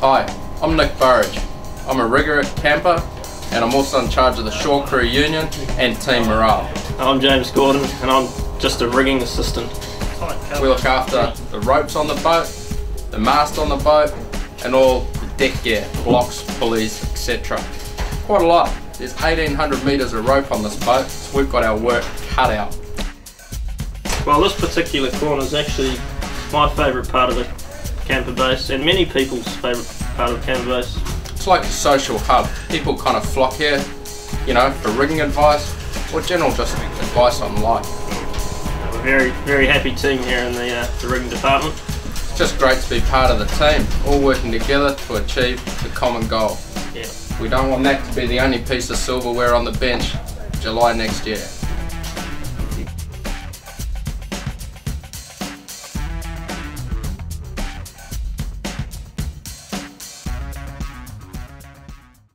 Hi, I'm Nick Burridge. I'm a rigger at camper and I'm also in charge of the shore crew union and team morale. I'm James Gordon and I'm just a rigging assistant. We look after the ropes on the boat, the mast on the boat and all the deck gear, blocks, pulleys, etc. Quite a lot. There's 1800 metres of rope on this boat, so we've got our work cut out. Well, this particular corner is actually my favourite part of the camper base and many people's favourite part of camper base. It's like a social hub. People kind of flock here, you know, for rigging advice or general just advice on life. We're a very, very happy team here in the, uh, the rigging department. It's just great to be part of the team, all working together to achieve the common goal. Yeah. We don't want that to be the only piece of silverware on the bench July next year.